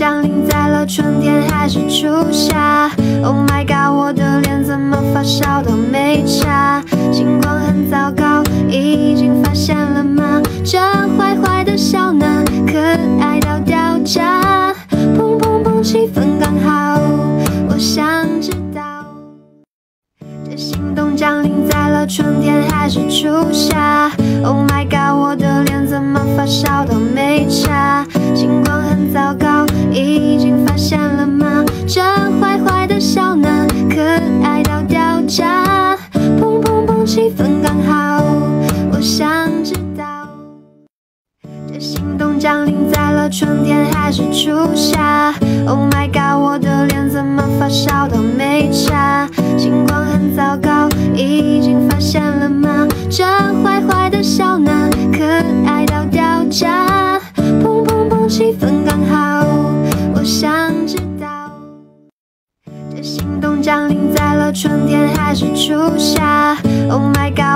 降临在了春天还是初夏？Oh my god，我的脸怎么发烧都没差，情况很糟糕，已经发现了吗？这坏坏的小男，可爱到掉渣，砰砰砰，气氛刚好，我想知道，这心动降临在了春天还是初夏？Oh my god，我的脸怎刚，刚好，我想知道，这心动降临在了春天还是初夏？Oh my god，我的脸怎么发烧都没差，情况很糟糕，已经发现了吗？这坏坏的小男，可爱到掉渣，砰砰砰，气氛心动降临在了春天还是初夏？Oh my god，